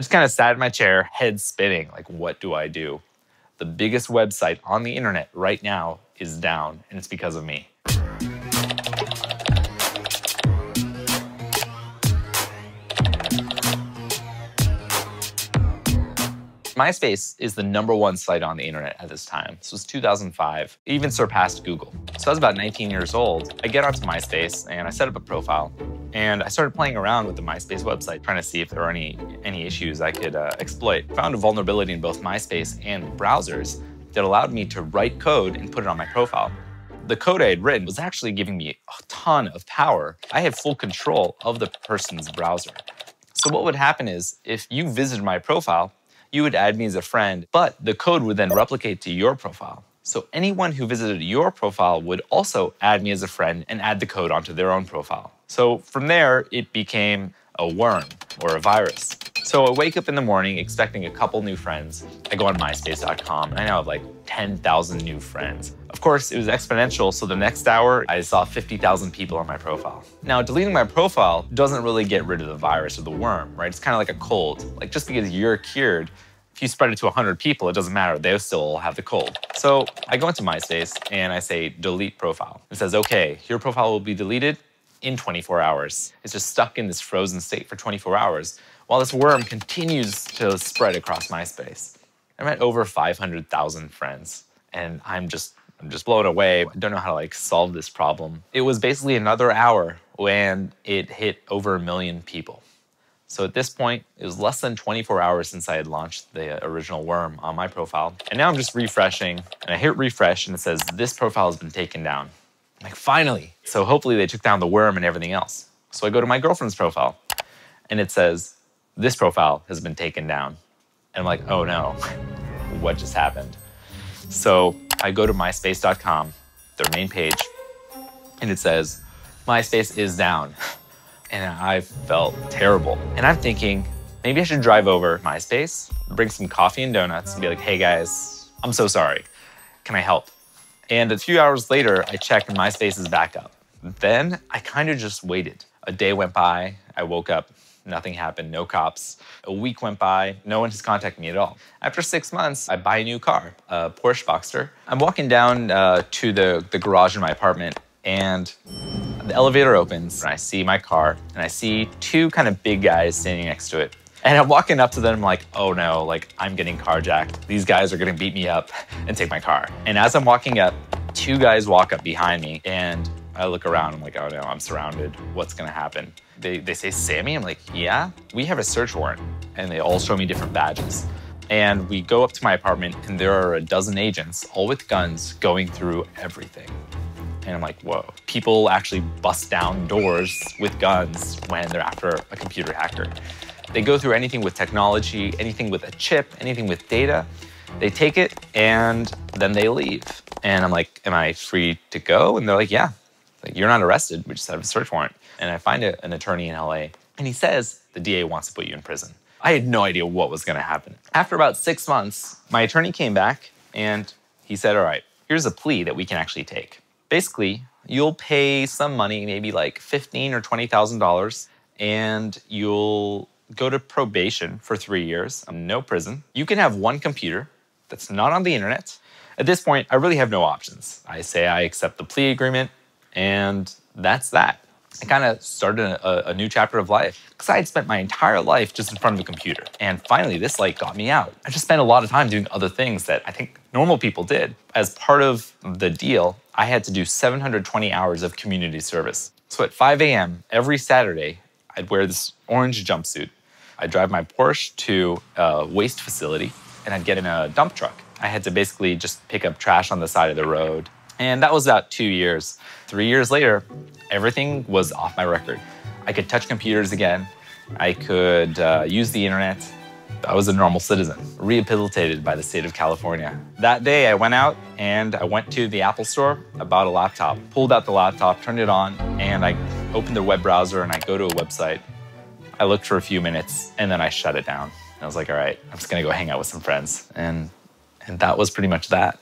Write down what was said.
just kind of sat in my chair, head spinning, like, what do I do? The biggest website on the internet right now is down, and it's because of me. MySpace is the number one site on the internet at this time. This was 2005. It even surpassed Google. So I was about 19 years old. I get onto MySpace and I set up a profile. And I started playing around with the MySpace website, trying to see if there were any, any issues I could uh, exploit. Found a vulnerability in both MySpace and browsers that allowed me to write code and put it on my profile. The code I had written was actually giving me a ton of power. I had full control of the person's browser. So what would happen is if you visited my profile, you would add me as a friend, but the code would then replicate to your profile. So anyone who visited your profile would also add me as a friend and add the code onto their own profile. So from there, it became a worm or a virus. So I wake up in the morning expecting a couple new friends. I go on myspace.com and I now have like 10,000 new friends. Of course, it was exponential, so the next hour I saw 50,000 people on my profile. Now, deleting my profile doesn't really get rid of the virus or the worm, right? It's kind of like a cold. Like just because you're cured, if you spread it to 100 people, it doesn't matter. They'll still have the cold. So I go into MySpace and I say delete profile. It says, okay, your profile will be deleted in 24 hours. It's just stuck in this frozen state for 24 hours while this worm continues to spread across MySpace. I'm at over 500,000 friends and I'm just I'm just blown away. I don't know how to like solve this problem. It was basically another hour when it hit over a million people. So at this point, it was less than 24 hours since I had launched the original worm on my profile. And now I'm just refreshing and I hit refresh and it says, this profile has been taken down. Like, finally. So hopefully they took down the worm and everything else. So I go to my girlfriend's profile and it says, this profile has been taken down. And I'm like, oh no, what just happened? So I go to myspace.com, their main page, and it says, MySpace is down. And I felt terrible. And I'm thinking, maybe I should drive over MySpace, bring some coffee and donuts, and be like, hey guys, I'm so sorry. Can I help? And a few hours later, I check and MySpace is back up. Then I kind of just waited. A day went by, I woke up, Nothing happened, no cops. A week went by, no one has contacted me at all. After six months, I buy a new car, a Porsche Boxster. I'm walking down uh, to the, the garage in my apartment and the elevator opens and I see my car and I see two kind of big guys standing next to it. And I'm walking up to them like, oh no, like I'm getting carjacked. These guys are gonna beat me up and take my car. And as I'm walking up, two guys walk up behind me and I look around, I'm like, oh no, I'm surrounded. What's gonna happen? They, they say, Samy? I'm like, yeah, we have a search warrant. And they all show me different badges. And we go up to my apartment, and there are a dozen agents, all with guns, going through everything. And I'm like, whoa. People actually bust down doors with guns when they're after a computer hacker. They go through anything with technology, anything with a chip, anything with data. They take it and then they leave. And I'm like, am I free to go? And they're like, yeah, like, you're not arrested. We just have a search warrant. And I find a, an attorney in LA, and he says the DA wants to put you in prison. I had no idea what was going to happen. After about six months, my attorney came back and he said, All right, here's a plea that we can actually take. Basically, you'll pay some money, maybe like fifteen or twenty thousand dollars, and you'll go to probation for three years, no prison. You can have one computer that's not on the internet. At this point, I really have no options. I say I accept the plea agreement, and that's that. I kind of started a, a, new chapter of life because I had spent my entire life just in front of a computer. And finally, this like got me out. I just spent a lot of time doing other things that I think normal people did. As part of the deal, I had to do 720 hours of community service. So at 5 a.m. every Saturday, I'd wear this orange jumpsuit. I'd drive my Porsche to a waste facility and I'd get in a dump truck. I had to basically just pick up trash on the side of the road and that was about two years. Three years later, everything was off my record. I could touch computers again. I could uh, use the internet. I was a normal citizen, rehabilitated by the state of California. That day, I went out and I went to the Apple store. I bought a laptop, pulled out the laptop, turned it on, and I opened the web browser and I go to a website. I looked for a few minutes and then I shut it down. I was like, all right, I'm just gonna go hang out with some friends. And, and that was pretty much that.